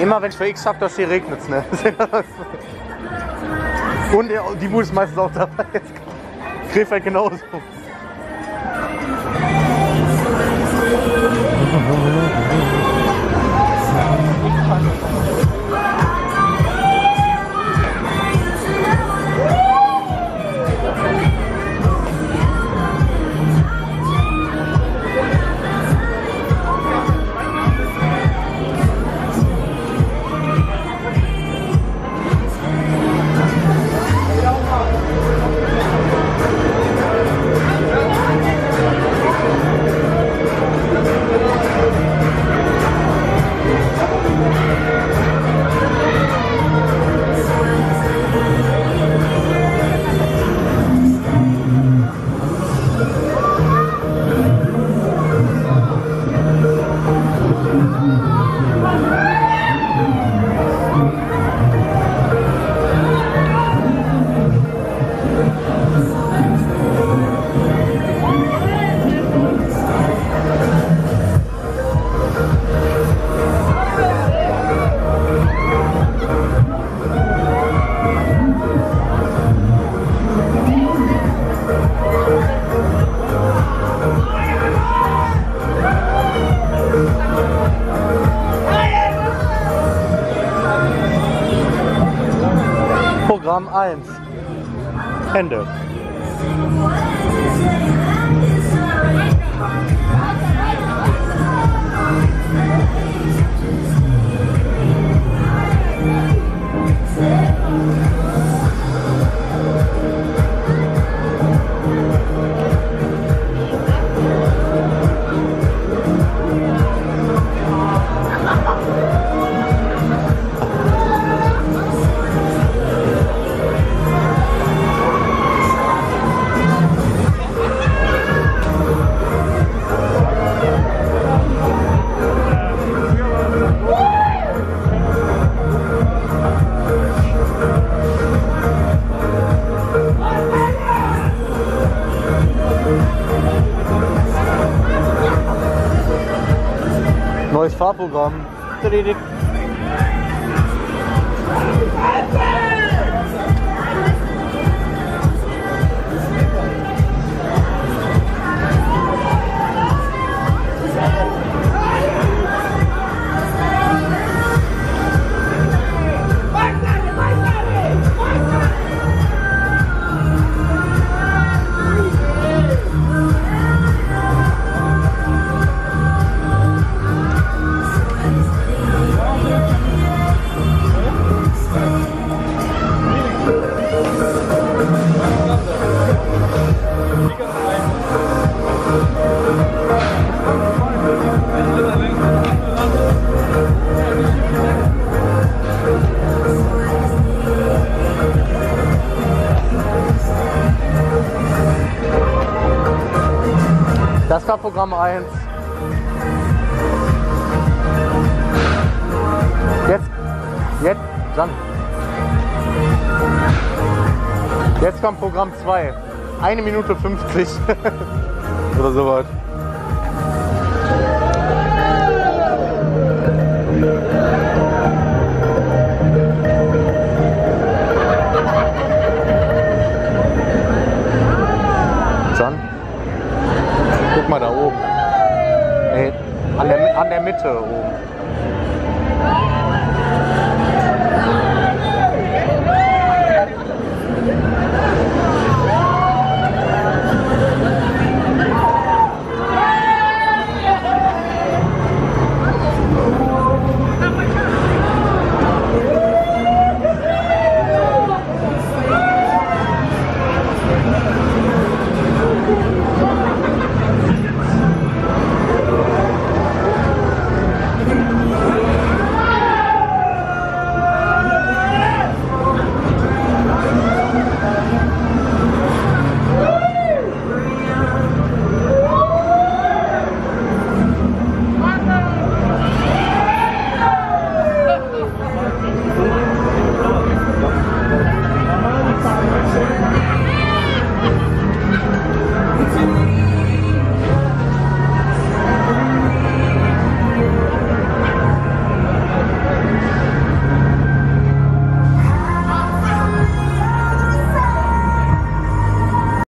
Immer wenn ich für X-Factor stehe, regnet es, ne? Und die Bude ist meistens auch dabei. Krefeld genauso. Programm 1. Ende. Fahrprogramm. Dididik. Das war Programm 1. Jetzt, jetzt, dann. Jetzt kommt Programm 2. Eine Minute 50. Oder sowas. John? Gewitter. Um,